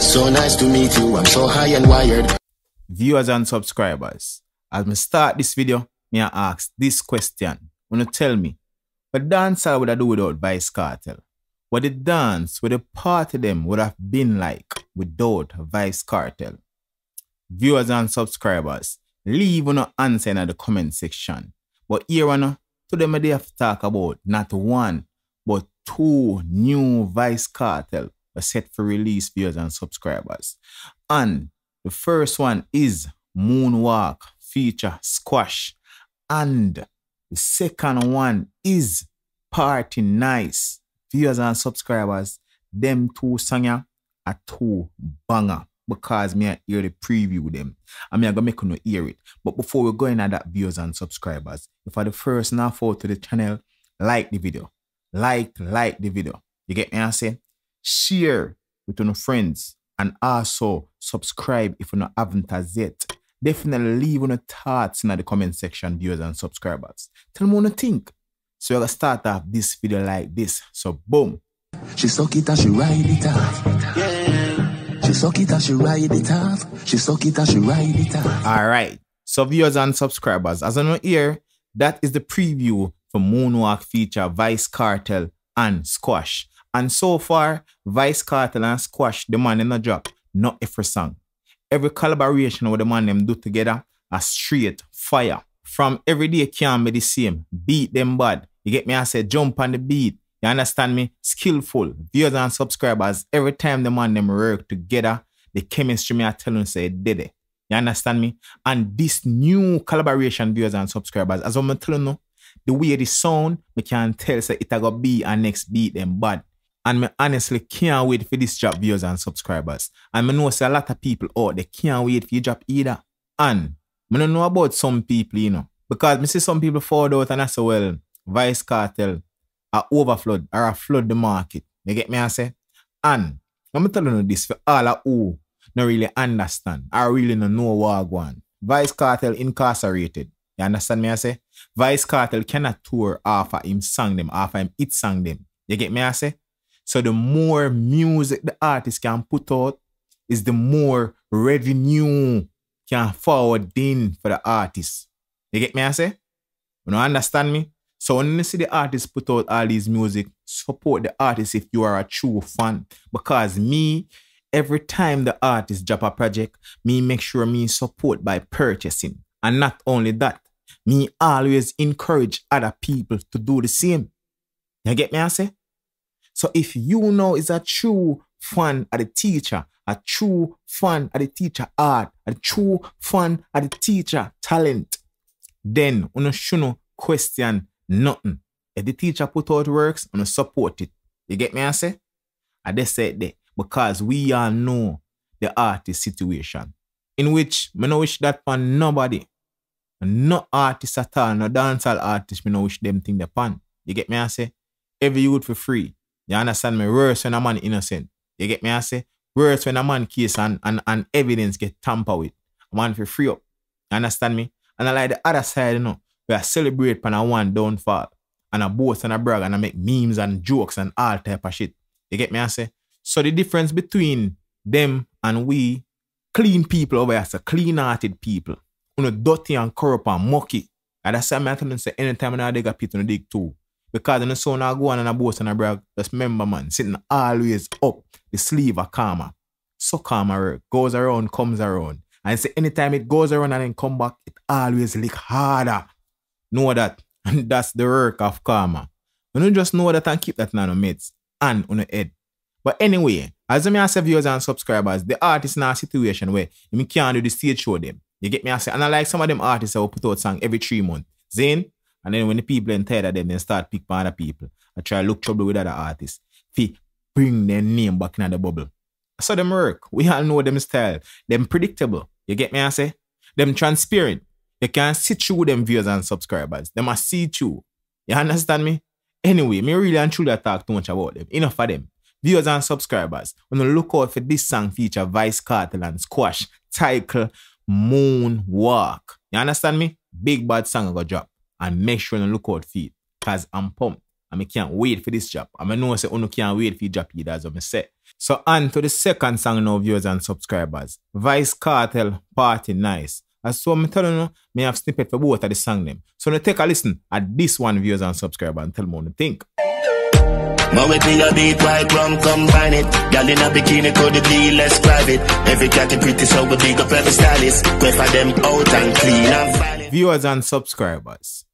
So nice to meet you. I'm so high and wired. Viewers and subscribers, as me start this video, me I ask this question. Wanna tell me, what dance I would I do without Vybz Kartel? What the dance, what the party them would have been like without Vybz Kartel? Viewers and subscribers, leave an answer in the comment section. But here on today me have to talk about not one, but two new Vybz Kartel are set for release viewers and subscribers. And the first one is Moonwalk feature Squash. And the second one is Party Nice. Viewers and subscribers, them two songs are two banger because me I hear the preview them I mean, I gonna make you hear it. But before we go into that viewers and subscribers, if I the first now fall to the channel, like the video. Like, like the video. You get me I say? Share with your friends and also subscribe if you not haven't as yet. Definitely leave your thoughts in the comment section, viewers and subscribers. Tell me what you think. So we're gonna start off this video like this. So boom. She suck it and she ride it off. She suck it and she ride it off. She suck it and she ride it off. Alright. So viewers and subscribers, as I know here, that is the preview for Moonwalk feature Vybz Kartel and Squash. And so far, Vybz Kartel and Squash, the man in the drop, not every song. Every collaboration with the man them do together a straight fire. From every day can be the same. Beat them bad. You get me? I say jump on the beat. You understand me? Skillful. Viewers and subscribers. Every time the man them work together, the chemistry me I tell you say did it. You understand me? And this new collaboration, viewers and subscribers, as I'm telling you, the way the sound, we can tell say it a go be our next beat them bad. And me honestly can't wait for this drop viewers and subscribers. And me know say a lot of people out they can't wait for you drop either. And me don't know about some people, you know. Because me see some people fall out and I say, well, Vybz Kartel a overflood or a flood the market. You get me I say? And I'm telling you this for all of who not really understand I really not know what going. Vybz Kartel incarcerated. You understand me I say? Vybz Kartel cannot tour of him song them, of him it sang them. You get me I say? So the more music the artist can put out, is the more revenue can forward in for the artist. You get me I say? You don't understand me? So when you see the artist put out all these music, support the artist if you are a true fan. Because me, every time the artist drop a project, me make sure me support by purchasing. And not only that, me always encourage other people to do the same. You get me I say? So if you know is a true fan of the teacher, a true fan of the teacher art, a true fan of the teacher talent, then you shouldn't question nothing. If the teacher put out works, I'm support it. You get me I say? I just said that because we all know the artist situation. In which me no wish that for nobody. No artist at all, no dancehall artist, me no wish them thing the pan. You get me I say? Every youth for free. You understand me? Worse when a man innocent. You get me I say? Worse when a man case and, and, and evidence get tampered with. A man for free up. You understand me? And I like the other side, you know, we are celebrate a one downfall. And I boast and I brag and I make memes and jokes and all type of shit. You get me I say? So the difference between them and we clean people over here, so clean-hearted people. You know, dirty and corrupt and mucky. And that's why I'm you, say anytime I dig a pit the dig too. Because the son I go on and a boast and a brag, just remember man, sitting always up, the sleeve of karma. So karma. Goes around, comes around. And say anytime it goes around and then come back, it always lick harder. Know that. And that's the work of karma. You don't just know that and keep that in your mates and on your head. But anyway, as I say viewers and subscribers, the artist in a situation where you can't do the stage show them. You get me? I say, and I like some of them artists that will put out song every three months. Zane, and then when the people are tired of them, they start pick other people. I try look trouble with other artists. Fi bring their name back in the bubble. So them work. We all know them style. Them predictable. You get me? I say? Them transparent. You can see through them viewers and subscribers. Them must see through. You understand me? Anyway, me really and truly talk too much about them. Enough of them. Viewers and subscribers, when you look out for this song feature Vybz Kartel and Squash, title Moonwalk. You understand me? Big bad song I go drop. And make sure you look out for it. Cause I'm pumped. and I can't wait for this job. And I know say oh, Uno can't wait for drop either as I say. So on to the second song now, viewers and subscribers. Vybz Kartel Party Nice. As so I'm telling you, me have snippet for both of the song name. So now take a listen at this one, viewers and subscribers, and tell me what you think. More with me a beat, white rum, combine it. Girl in a bikini, could it be less private? Every cat is pretty, so we big up every stylist. For them out and clean and fine. Viewers and subscribers.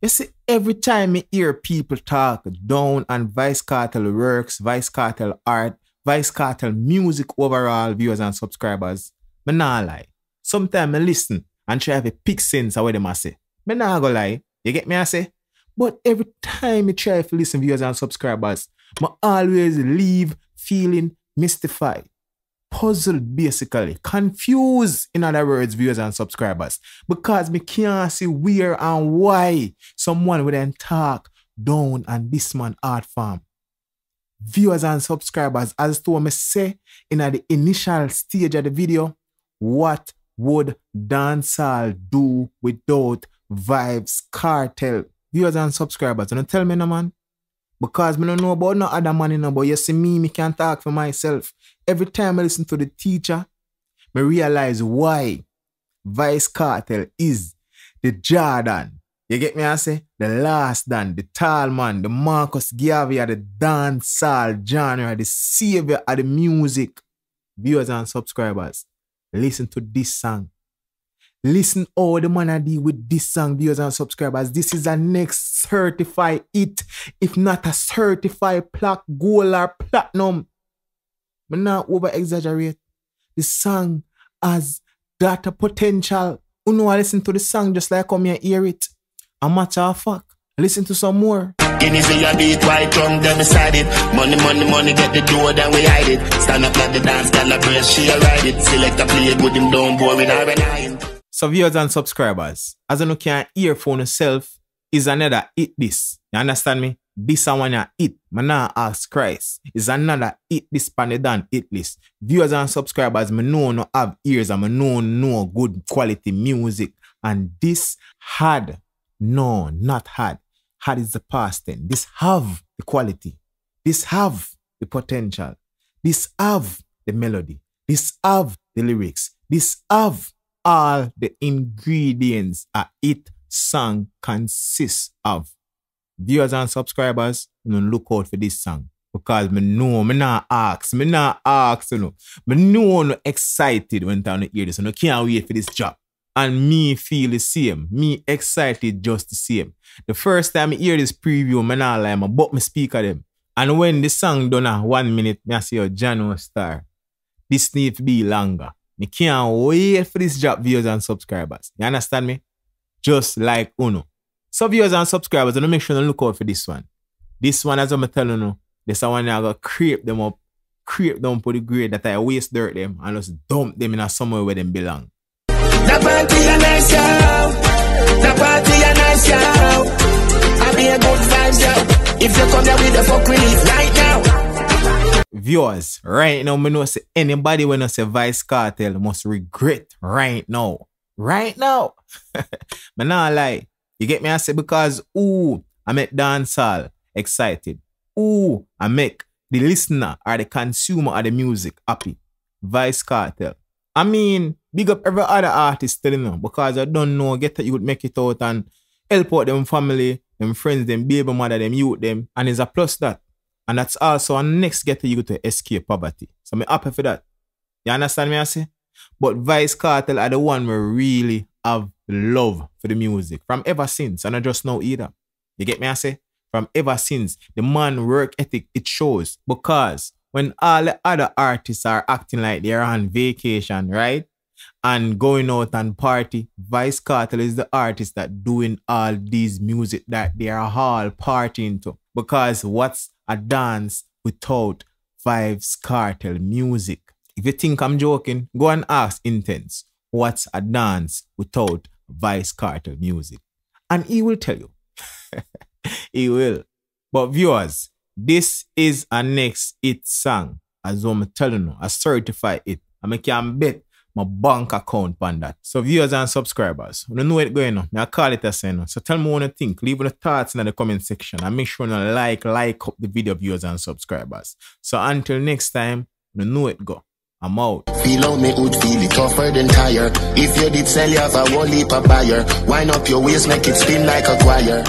You see, every time I hear people talk down on Vybz Kartel works, Vybz Kartel art, Vybz Kartel music overall, viewers and subscribers, me nah lie. Sometimes I listen and try to pick sense of what them a say. Me nah go lie. You get me I say? But every time I try to listen viewers and subscribers, I always leave feeling mystified, puzzled basically, confused in other words, viewers and subscribers, because me can't see where and why someone would then talk down on this man art farm. Viewers and subscribers, as to what me say in the initial stage of the video, what would dancehall do without Vybz Kartel? viewers and subscribers. don't tell me no man. Because me don't know about no other man you know, but you see me, me can't talk for myself. Every time I listen to the teacher, me realize why Vybz Kartel is the Jordan. You get me I say? The last Dan, the tall man, the Marcus of the dancehall genre, the savior of the music. Viewers and subscribers, listen to this song. Listen all the man I do with this song, viewers and subscribers. This is a next certified hit, if not a certified plaque, gold or platinum. But not over exaggerate. The song has data potential. You know, I listen to the song just like come here hear it. A matter of fact, listen to some more. Guineas in your beat, white rum, them beside it. Money, money, money, get the door, then we hide it. Stand up like the dance, girl, a brace, she a ride it. Select a play good, him down, boring, or an So viewers and subscribers, as you know can earphone yourself is another it this. You understand me? This a one a it. Man now ask Christ. Is another eat this pan the done it list. Viewers and subscribers, me know no have ears and me know no good quality music. And this had, no, not had. Had is the past tense. This have the quality. This have the potential. This have the melody. This have the lyrics. This have all the ingredients a it song consists of. Viewers and subscribers, you know, look out for this song. Because me know, me not ask, me not ask, you know. Me know no excited when time to hear this, and I can't wait for this job. And me feel the same. Me excited just the same. The first time I hear this preview, me not lie, I but me speaker them. And when the song done a one minute, me I say, oh, Jano Star, this need to be longer. Me can't wait for this job, viewers and subscribers. You understand me? Just like Uno. So viewers and subscribers, I make sure to look out for this one. This one, as I'm telling you, this one I got creep them up, creep them for the grade that I waste dirt them and just dump them in a somewhere where them belong. The party a nice yo. The party a nice yo. I be a good vibes yo. If you come here with the fuck release right now. Viewers, right now, me know say anybody when I say Vybz Kartel must regret right now. Right now. me not lie. You get me? I say because ooh, I make dancehall excited. Ooh, I make the listener or the consumer of the music happy. Vybz Kartel. I mean, big up every other artist telling them because I don't know, get that you would make it out and help out them family, them friends, them baby mother, them youth, them. And it's a plus that. And that's also a next get you to escape poverty. So I'm happy for that. You understand me I say? But Vybz Kartel are the one we really have love for the music from ever since. And I just know either. You get me I say? From ever since. The man work ethic, it shows. Because when all the other artists are acting like they're on vacation, right? And going out and party, Vybz Kartel is the artist that doing all these music that they are all partying to. Because what's a dance without Vybz Kartel music? If you think I'm joking, go and ask Intence, what's a dance without Vybz Kartel music? And he will tell you. he will. But viewers, this is a next it song. As I'm telling you, a certified it. I can bet my bank account on that. So viewers and subscribers, you know it going on. I call it a saying. So tell me what you think. Leave your thoughts in the comment section and make sure you like, like up the video viewers and subscribers. So until next time, you know it go. I'm out. Feel how me would feel it tougher than tire. If you did sell, you have a whole heap buyer. Wind up your waist, make it spin like a choir.